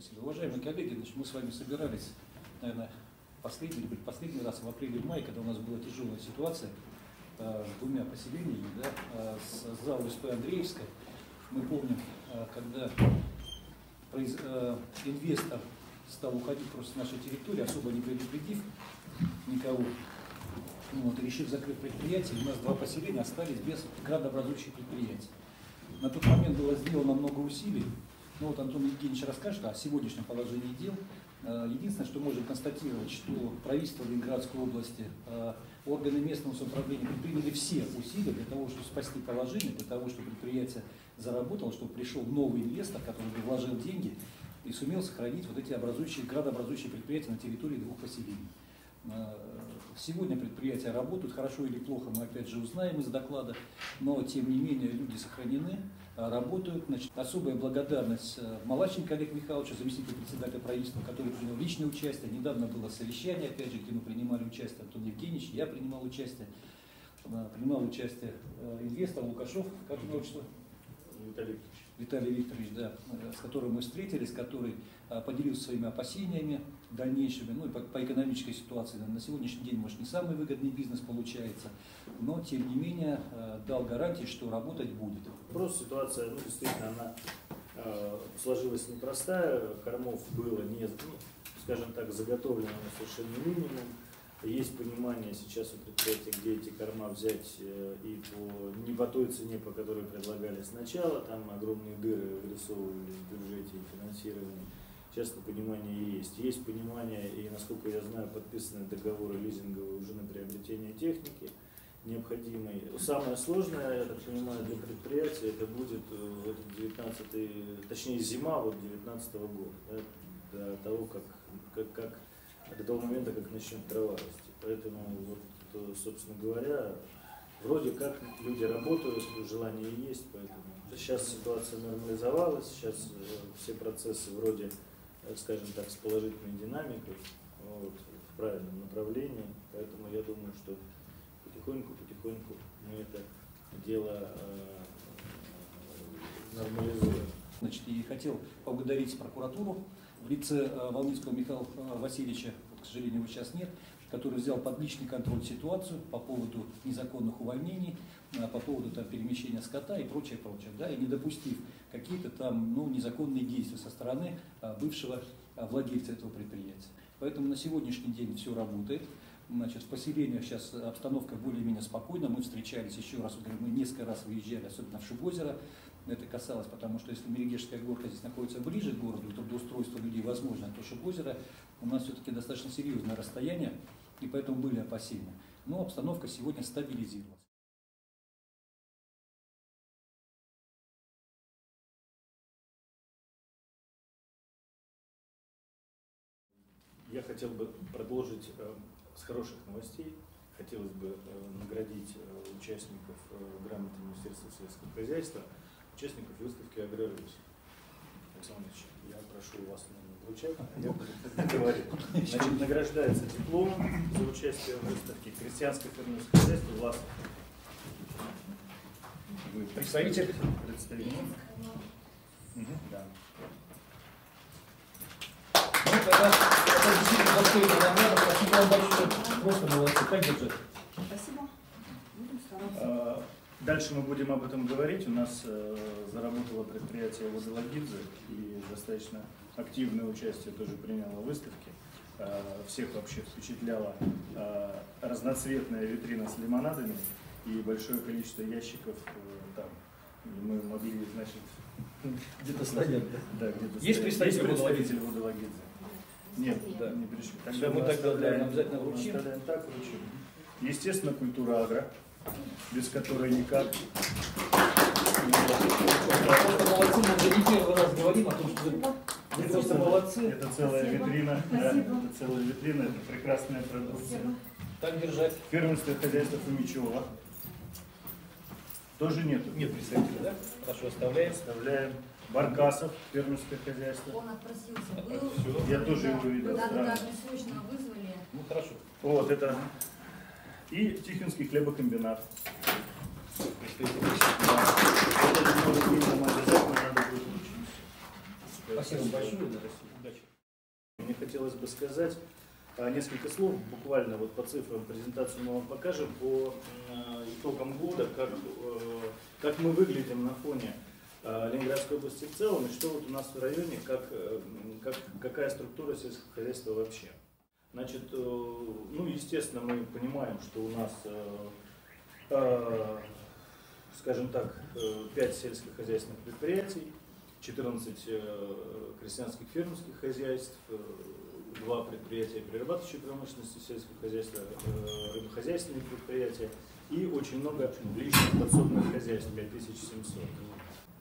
Спасибо. Уважаемые коллеги, значит, мы с вами собирались, наверное, последний или предпоследний раз в апреле-мае, когда у нас была тяжелая ситуация э, с двумя поселениями, да, э, с зала СП Андреевска. Мы помним, э, когда инвестор стал уходить просто с нашей территории, особо не предупредив никого, ну, вот, решив закрыть предприятие, у нас два поселения остались без градообразующих предприятий. На тот момент было сделано много усилий, ну вот Антон Евгеньевич расскажет о сегодняшнем положении дел. Э, единственное, что можем констатировать, что правительство Ленинградской области, э, органы местного самоуправления предприняли все усилия для того, чтобы спасти положение, для того, чтобы предприятие заработало, чтобы пришел новый инвестор, который бы вложил деньги и сумел сохранить вот эти образующие, градообразующие предприятия на территории двух поселений. Э, сегодня предприятия работают, хорошо или плохо, мы опять же узнаем из доклада, но тем не менее люди сохранены, работают. Значит, особая благодарность э, Малащенко Олег Михайловичу, заместителю председателя правительства, который принял личное участие. Недавно было совещание, опять же, где мы принимали участие, Антон Евгеньевич, я принимал участие. Принимал участие инвестор Лукашов, как его отчество? Виталий Викторович. Виталий Викторович, да, с которым мы встретились, который а, поделился своими опасениями дальнейшими, ну и по, по экономической ситуации. На сегодняшний день, может, не самый выгодный бизнес получается, но, тем не менее, а, дал гарантии, что работать будет. Просто ситуация, ну, действительно, она э, сложилась непростая, кормов было не, ну, скажем так, заготовлено на совершенно минимум. Есть понимание сейчас у предприятия, где эти корма взять э, и по, не по той цене, по которой предлагали сначала, там огромные дыры вырисовывались в бюджете и финансировании. Сейчас это понимание есть. Есть понимание, и насколько я знаю, подписаны договоры лизинговые уже на приобретение техники необходимой. Самое сложное, я так понимаю, для предприятия, это будет э, этот 19 точнее зима вот 19 -го года, да, до того, как, как, как до того момента, как начнет трава расти. Поэтому, вот, собственно говоря, вроде как люди работают, желание есть, поэтому сейчас ситуация нормализовалась, сейчас э, все процессы вроде, э, скажем так, с положительной динамикой, вот, в правильном направлении, поэтому я думаю, что потихоньку-потихоньку мы это дело э, нормализуем. Значит, и хотел поблагодарить прокуратуру в лице э, Волынского Михаила э, Васильевича, к сожалению, его сейчас нет, который взял под личный контроль ситуацию по поводу незаконных увольнений, э, по поводу там, перемещения скота и прочее, прочее, да, и не допустив какие-то там ну, незаконные действия со стороны бывшего владельца этого предприятия. Поэтому на сегодняшний день все работает. Значит, в поселениях сейчас обстановка более-менее спокойна. Мы встречались еще раз, мы несколько раз выезжали, особенно в Шибозеро. Это касалось, потому что если Мерегешская горка здесь находится ближе к городу, трудоустройство людей возможно, то Шибозеро у нас все-таки достаточно серьезное расстояние, и поэтому были опасения. Но обстановка сегодня стабилизировалась. Я хотел бы продолжить э, с хороших новостей. Хотелось бы э, наградить э, участников грамоты Министерства сельского хозяйства, участников выставки «Аграрус». Александр Ильич, я прошу вас вручать, а я говорить. Значит, награждается диплом за участие в выставке «Крестьянское фермерское хозяйство «Власов». Вы представитель? Представитель. Угу. Да. Ну, тогда это действительно достойно награда. Спасибо вам большое. Просто молодцы. Как держать? Спасибо. Будем стараться. Дальше мы будем об этом говорить. У нас э, заработало предприятие Водолагидзе и достаточно активное участие тоже приняло в выставке. Э, всех вообще впечатляла э, разноцветная витрина с лимонадами и большое количество ящиков там. И мы могли, значит, где-то стоять, да? Да, где-то Есть представители Водолагидзе? Нет, да, не пришли. Тогда мы тогда обязательно вручим. Оставляем так, вручим. Естественно, культура агро, без которой никак. Просто молодцы, мы уже не первый раз говорим о том, что вы просто молодцы. Это целая витрина. Да, это целая витрина, это прекрасная продукция. Так держать. Фермерское хозяйство Фомичева. Тоже нету. Нет представителя, да? Хорошо, оставляем. Оставляем. Баркасов, фермерское хозяйство. Он отпросился, был. Я тоже его видел. Да, да. да, срочно вызвали. Ну хорошо. Вот это. И Тихвинский хлебокомбинат. Спасибо большое. хотелось бы сказать а, несколько слов, буквально вот по цифрам презентацию мы вам покажем, по э, итогам года, как, э, как мы выглядим на фоне э, Ленинградской области в целом, и что вот у нас в районе, как, э, как, какая структура сельского хозяйства вообще. Значит, э, ну, естественно, мы понимаем, что у нас, э, э, скажем так, э, 5 сельскохозяйственных предприятий, 14 э, крестьянских фермерских хозяйств, два предприятия перерабатывающей промышленности, сельского хозяйства, рыбохозяйственные предприятия и очень много личных подсобных хозяйств, 5700.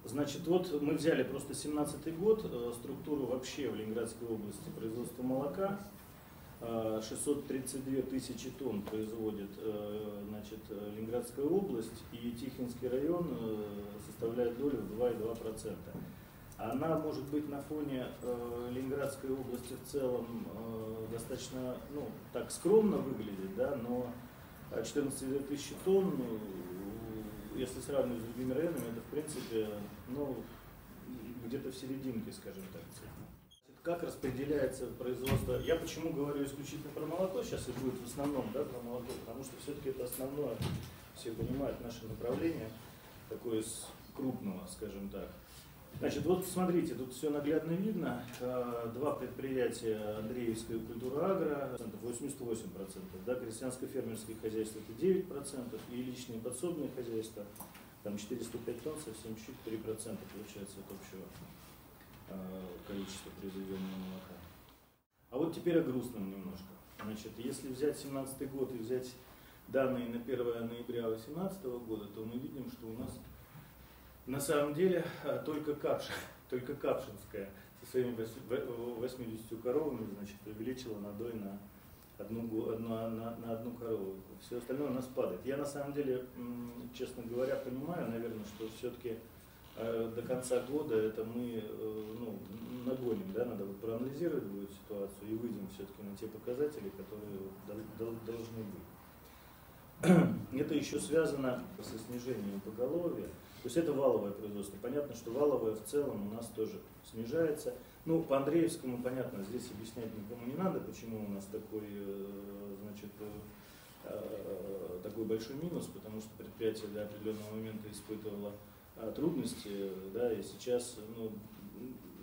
Значит, вот мы взяли просто 17 год, структуру вообще в Ленинградской области производства молока, 632 тысячи тонн производит э, значит, э, Ленинградская область, и Тихвинский район э, составляет долю в 2,2%. Она может быть на фоне э, Ленинградской области в целом э, достаточно, ну, так скромно выглядит, да, но 14 тысяч тонн, э, если сравнивать с другими районами, это в принципе, ну, где-то в серединке, скажем так. Как распределяется производство? Я почему говорю исключительно про молоко, сейчас и будет в основном да, про молоко, потому что все-таки это основное, все понимают наше направление, такое из крупного, скажем так. Значит, вот смотрите, тут все наглядно видно. Э, Два предприятия Андреевская культура агро, 88%, да, крестьянско-фермерские хозяйства это 9%, и личные подсобные хозяйства, там 405 тонн, совсем чуть 3% получается от общего э, количества произведенного молока. А вот теперь о грустном немножко. Значит, если взять 17 год и взять данные на 1 ноября 2018 года, то мы видим, что у нас на самом деле а, только Капшин, только Капшинская со своими 80 коровами значит, увеличила надой на одну, на, на, на одну корову. Все остальное у нас падает. Я на самом деле, честно говоря, понимаю, наверное, что все-таки до конца года это мы э, ну, нагоним, да, надо вот проанализировать будет ситуацию и выйдем все-таки на те показатели, которые дол- дол- должны быть. Это еще связано со снижением поголовья. То есть это валовое производство. Понятно, что валовое в целом у нас тоже снижается. Ну, по Андреевскому понятно, здесь объяснять никому не надо, почему у нас такой, э, значит, э, э, такой большой минус, потому что предприятие до определенного момента испытывало э, трудности, да, и сейчас, ну,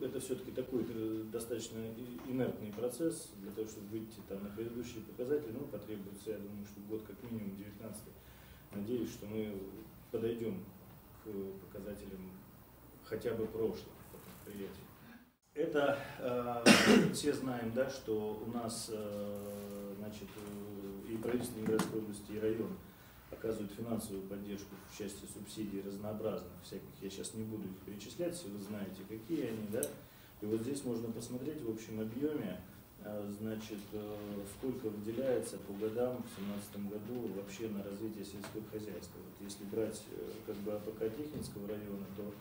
это все-таки такой э, достаточно инертный процесс, для того, чтобы выйти там на предыдущие показатели, ну, потребуется, я думаю, что год как минимум 19 Надеюсь, что мы подойдем к показателям хотя бы прошлых предприятий. Это э, все знаем, да, что у нас э, значит, э, и правительство Ленинградской области, и район оказывают финансовую поддержку в части субсидий разнообразных, всяких, я сейчас не буду их перечислять, все вы знаете, какие они, да. И вот здесь можно посмотреть в общем объеме, э, значит, э, сколько выделяется по годам в 2017 году вообще на развитие сельского хозяйства. Вот если брать э, как бы АПК Тихвинского района, то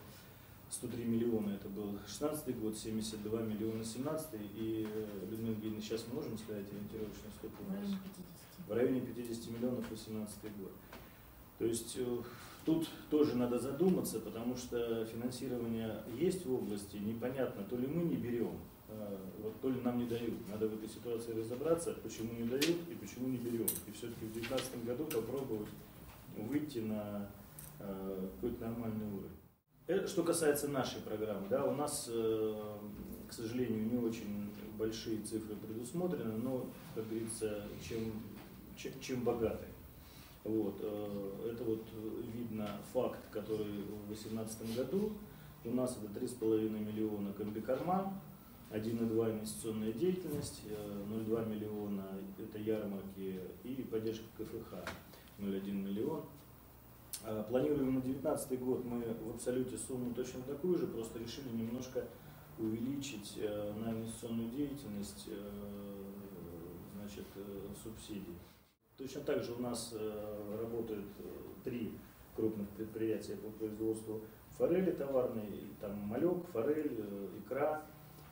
103 миллиона это был 16 год, 72 миллиона 17 и э, Людмила Евгеньевна, сейчас мы можем сказать ориентировочно, сколько у нас? В районе 50 миллионов 18 год. То есть э, тут тоже надо задуматься, потому что финансирование есть в области, непонятно, то ли мы не берем, э, вот, то ли нам не дают. Надо в этой ситуации разобраться, почему не дают и почему не берем. И все-таки в 2019 году попробовать выйти на какой-то нормальный уровень. Это что касается нашей программы, да, у нас, э, к сожалению, не очень большие цифры предусмотрены, но, как говорится, чем, чем, чем богаты. Вот, э, это вот видно факт, который в 2018 году у нас это 3,5 миллиона комбикорма, 1,2 инвестиционная деятельность, э, 0,2 миллиона это ярмарки и поддержка КФХ 0,1 миллион. А Планируем на 2019 год мы в абсолюте сумму точно такую же, просто решили немножко увеличить э, на инвестиционную деятельность э, значит, э, субсидии. Точно так же у нас работают три крупных предприятия по производству форели товарной, там малек, форель, икра.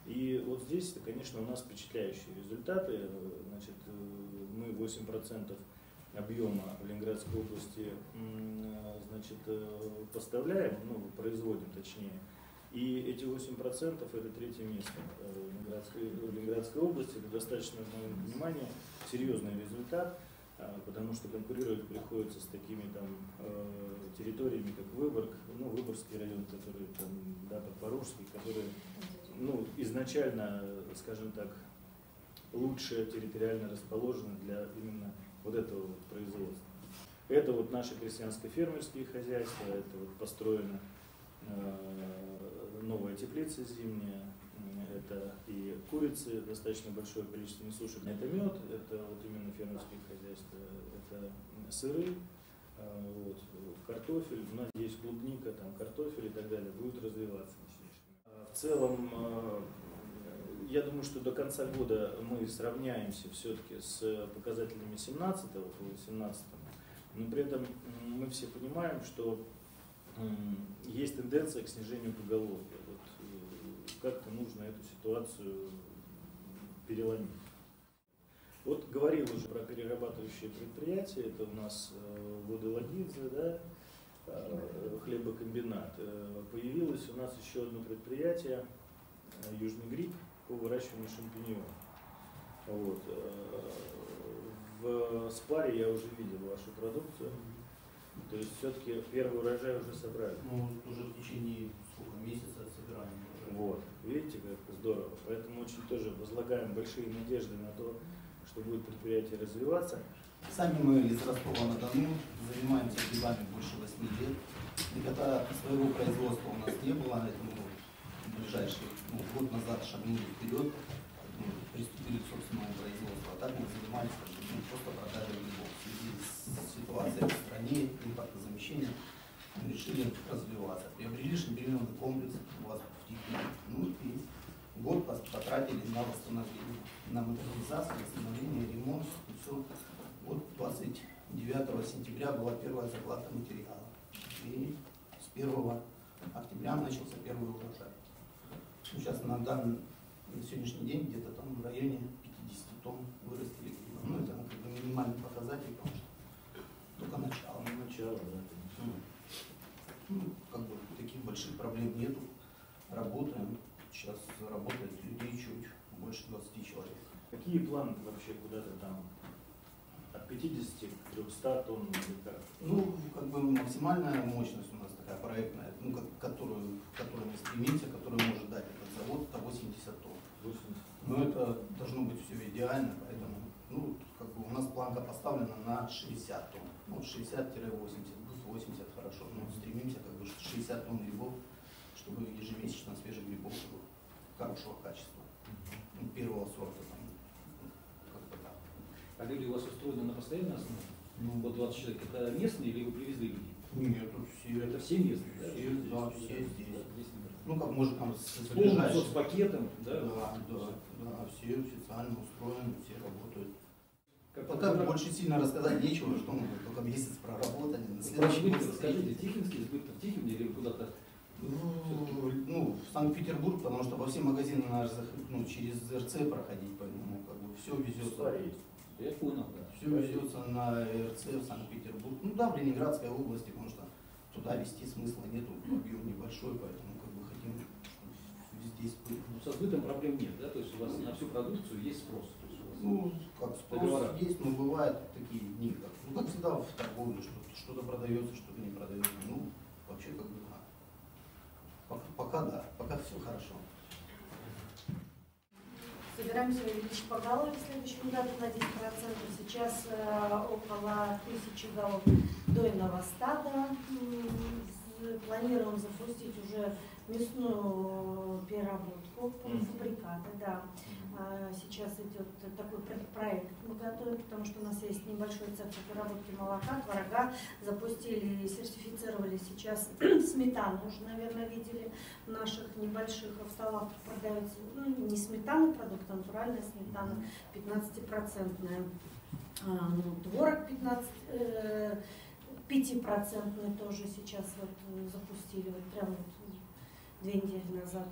И вот здесь, конечно, у нас впечатляющие результаты. Значит, мы 8% объема в Ленинградской области э, значит, э, поставляем, ну, производим точнее. И эти 8% это третье место э, в Ленинградской, в Ленинградской области. Это достаточно, в моем понимании, серьезный результат, а, потому что конкурировать приходится с такими там э, территориями, как Выборг, ну, Выборгский район, который там, да, Подпорожский, которые ну, изначально, скажем так, лучше территориально расположены для именно вот этого вот производства. Это вот наши крестьянско-фермерские хозяйства, это вот построена э, новая теплица зимняя, это и курицы, достаточно большое количество несушек. Это мед, это вот именно фермерские хозяйства, это сыры, э, вот, картофель, у нас есть клубника, там картофель и так далее, будет развиваться В целом, э, я думаю, что до конца года мы сравняемся все-таки с показателями 17 по 18 но при этом мы все понимаем, что есть тенденция к снижению поголовья. Вот э, как-то нужно эту ситуацию переломить. Вот говорил уже про перерабатывающие предприятия, это у нас э, воды Лагидзе, да, э, хлебокомбинат. Появилось у нас еще одно предприятие, Южный Гриб, по выращиванию шампиньонов. Вот. В спаре я уже видел вашу продукцию. То есть все-таки первый урожай уже собрали. Ну, уже в течение сколько месяца собираем. Вот. Видите, как здорово. Поэтому очень тоже возлагаем большие надежды на то, что будет предприятие развиваться. Сами мы из Ростова-на-Дону занимаемся грибами больше 8 лет. Никогда своего производства у нас не было, поэтому в ближайший ну, год назад шагнули вперед, ну, приступили к собственному производству. А так мы занимались ну, просто продажей грибов. В связи с ситуацией в стране, импортозамещением, мы решили развиваться. Приобрели шампиньонный комплекс у вас в Тихвине. Ну и год потратили на восстановление, на модернизацию, восстановление, ремонт и все. Вот 29 сентября была первая закладка материала. И с 1 октября начался первый урожай. Сейчас на данный на сегодняшний день где-то там в районе 50 тонн вырастили ну, это как бы минимальный показатель, потому что только начало. Ну, начало, да. Ну, ну, как бы таких больших проблем нету. Работаем. Сейчас работает людей чуть больше 20 человек. Какие планы вообще куда-то там? От 50 к 300 тонн? Ну, как бы максимальная мощность у нас такая проектная, ну, как, которую, к которой мы стремимся, которую может дать этот завод, это 80 тонн. 80. Но это должно быть все идеально, поэтому ну, как бы у нас планка поставлена на 60 тонн. Ну, 60-80, плюс 80 хорошо. Но стремимся как бы 60 тонн грибов, чтобы ежемесячно свежих грибов было хорошего качества. Ну, первого сорта там. Как бы так. А люди у вас устроены на постоянной основе? Ну, Вот 20 человек, это местные или вы привезли людей? Нет, все. Это все местные, да? Все, да, все здесь. здесь Ну, как может там с С соцпакетом, да? Да, да, да, все официально устроены, все работают. Как Пока как- больше сильно рассказать нечего, что мы только месяц проработали. На Про следующий год расскажите, Тихвинский сбыт в Тихвине или куда-то? Ну, ну, в Санкт-Петербург, потому что во все магазины надо ну, через РЦ проходить, поэтому как бы все везется. Спаре есть. Я понял, да. Все везется на РЦ в Санкт-Петербург. Ну да, в Ленинградской области, потому что туда вести смысла нету, объем небольшой, поэтому как бы хотим, здесь. Ну, со сбытом проблем нет, да? То есть у вас на всю продукцию есть спрос. То Ну, как спрос Договора. есть, но бывают такие дни, как, ну, как всегда в торговле, что что-то продается, что-то не продается. Ну, вообще как бы да. Пока, пока да, пока все хорошо. Собираемся увеличить поголовье в следующем году на 10%. Сейчас э, около тысячи голов дойного стада. Планируем запустить уже мясную переработку, полуфабрикаты, да. А, Сейчас идет такой пр- проект мы готовим, потому что у нас есть небольшой цех по переработке молока, творога. Запустили и сертифицировали сейчас сметану, уже, наверное, видели в наших небольших столах продается, ну, не сметана продукт, а натуральная сметана, 15-процентная. А, ну, творог 15, э, 5% тоже сейчас вот э, запустили, вот прям вот две недели назад.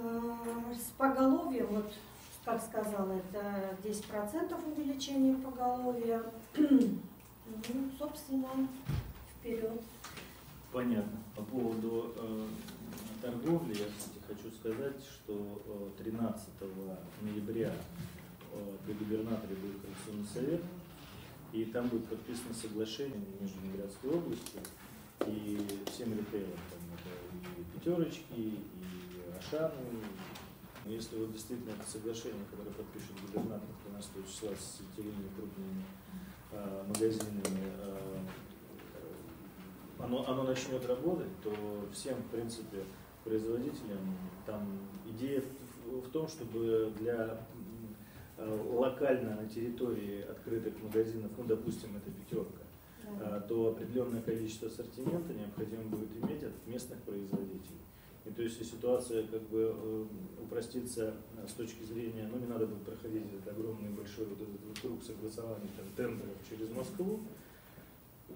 А, С поголовьем, вот как сказала, это 10% увеличение поголовья. Ну, собственно, вперед. Понятно. По поводу э, торговли, я, кстати, хочу сказать, что э, 13 ноября э, при губернаторе будет Конституционный совет, и там будет подписано соглашение между Ленинградской областью и всем ритейлом. Там это и пятерочки, и Ашаны. Но если вот действительно это соглашение, которое подпишет губернатор 13 числа с сетевыми крупными э, магазинами, э, оно, оно начнет работать, то всем, в принципе, производителям там идея в, в том, чтобы для э, локально на территории открытых магазинов, ну, допустим, это пятерка, Да. э, то определенное количество ассортимента необходимо будет иметь от местных производителей. И то есть и ситуация как бы э, упростится э, с точки зрения, ну не надо будет проходить этот огромный большой вот этот вот круг согласования там, тендеров через Москву,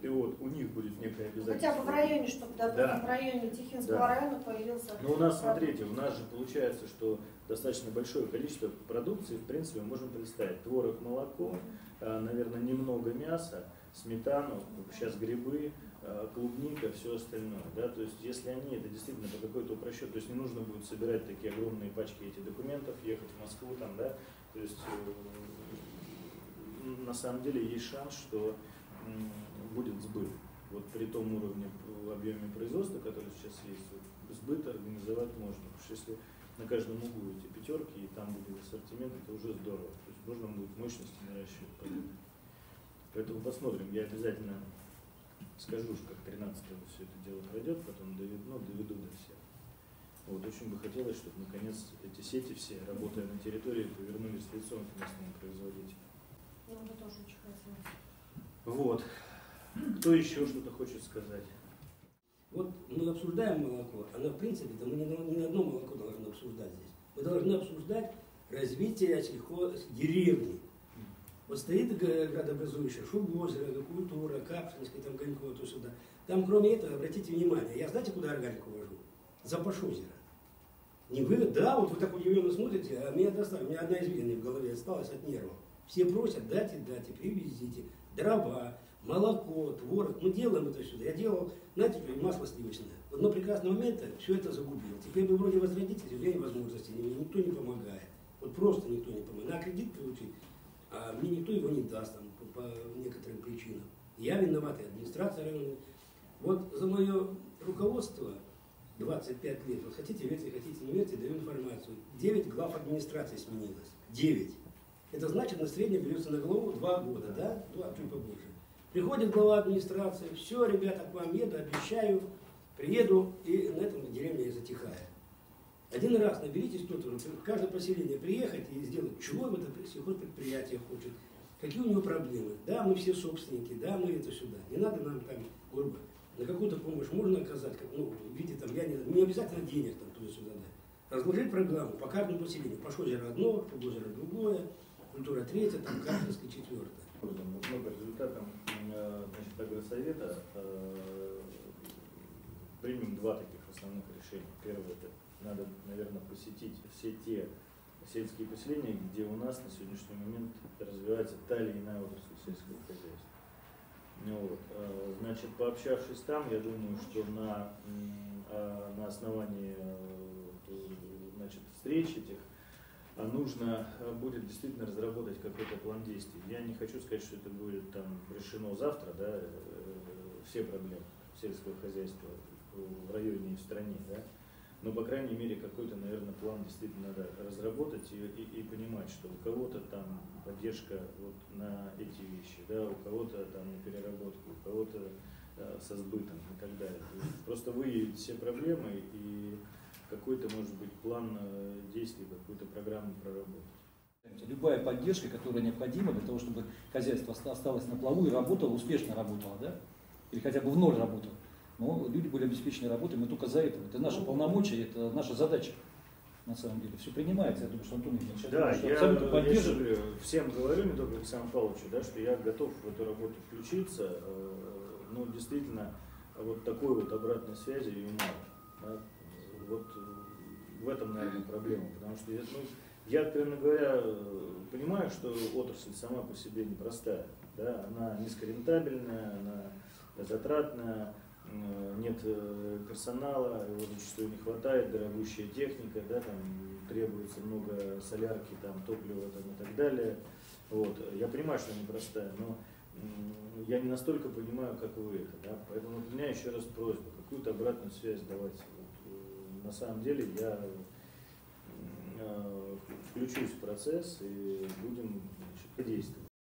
и вот у них будет некое обязательство. Хотя бы в районе, чтобы, допустим, Да. в районе Тихинского Да. района появился. Но у нас, смотрите, у нас же получается, что достаточно большое количество продукции, в принципе, мы можем представить. Творог, молоко, э, наверное, немного мяса, сметану, сейчас грибы, клубника, все остальное. Да? То есть, если они это действительно по какой-то упрощен, то есть не нужно будет собирать такие огромные пачки этих документов, ехать в Москву там, да, то есть э, на самом деле есть шанс, что будет сбыт. Вот при том уровне, э, объеме производства, который сейчас есть, вот, сбыт организовать можно. Потому что если на каждом углу эти пятерки, и там будет ассортимент, это уже здорово. То есть можно будет мощности наращивать. Поэтому посмотрим. Я обязательно скажу, как 13 все это дело пройдет, потом доведу, ну, доведу до всех. Вот, очень бы хотелось, чтобы наконец эти сети все, работая на территории, повернулись лицом к местному производителю. Ну, мы тоже очень хотелось. Вот. Кто еще что-то хочет сказать? Вот мы обсуждаем молоко, оно в принципе, да мы не, на- не на одно молоко должны обсуждать здесь. Мы должны обсуждать развитие сельхоздеревни. Вот стоит градообразующая Шубозеро, культура, Капшинский, там Ганько, то сюда. Там кроме этого, обратите внимание, я знаете, куда органику вожу? За Пашозеро. Не вы, да, вот вы так удивленно смотрите, а меня достали, у меня одна извилина в голове осталась от нервов. Все просят, дайте, дайте, привезите, дрова, молоко, творог. Мы делаем это сюда. Я делал, знаете, масло сливочное. В одно прекрасного момента все это загубил. Теперь бы вроде возродить эти две возможности, никто не помогает. Вот просто никто не помогает. На кредит получить, а мне никто его не даст там, по, по некоторым причинам. Я виноват, и администрация района. Вот за мое руководство 25 лет, вот хотите верьте, хотите не верьте, даю информацию. 9 глав администрации сменилось. 9. Это значит, на среднем берется на голову 2 года, да? Два, чуть побольше. Приходит глава администрации, все, ребята, к вам еду, обещаю, приеду, и на этом деревня и затихает. Один раз наберитесь тут, в каждое поселение приехать и сделать, чего это сельхозпредприятие хочет, какие у него проблемы. Да, мы все собственники, да, мы это сюда. Не надо нам там, грубо, на какую-то помощь можно оказать, как, ну, в виде там, я не, не обязательно денег там туда-сюда дать. Разложить программу по каждому поселению. Пашозеро одно, Погозеро другое, культура третья, там Капинская четвертая. по результатам э, значит, агросовета э, примем два таких основных решения. Первое, это надо, наверное, посетить все те сельские поселения, где у нас на сегодняшний момент развивается та или иная отрасль сельского хозяйства. Ну, вот, э, значит, пообщавшись там, я думаю, что на, э, на основании э, значит, встреч этих а нужно э, будет действительно разработать какой-то план действий. Я не хочу сказать, что это будет там решено завтра, да, все проблемы сельского хозяйства в районе и в стране, да, но, по крайней мере, какой-то, наверное, план действительно надо разработать и, и- и понимать, что у кого-то там поддержка вот на эти вещи, да, у кого-то там на переработку, у кого-то э, со сбытом и так далее. Просто выявить все проблемы и какой-то, может быть, план э, действий, какую-то программу проработать. Любая поддержка, которая необходима для того, чтобы хозяйство оста- осталось на плаву и работало, успешно работало, да? Или хотя бы в ноль работало. Но люди были обеспечены работой, мы только за это. Это наши полномочия, это наша задача. На самом деле. Все принимается. Я думаю, что Антон Евгеньевич Да, я, абсолютно я поддерживает. же говорю, всем говорю, не только Александру Павловичу, да, что я готов в эту работу включиться. э, Ну, действительно, вот такой вот обратной связи ее мало. да. Вот в этом, наверное, проблема. Потому что я, ну, я, откровенно говоря, понимаю, что отрасль сама по себе непростая. Да? Она низкорентабельная, она затратная, нет э, персонала, его зачастую не хватает, дорогущая техника, да, там требуется много солярки, там, топлива там, и так далее. Вот. Я понимаю, что она непростая, но я не настолько понимаю, как вы это. Да? Поэтому у меня еще раз просьба, какую-то обратную связь давать. Вот, э, на самом деле я э, включусь в процесс и будем значит, действовать.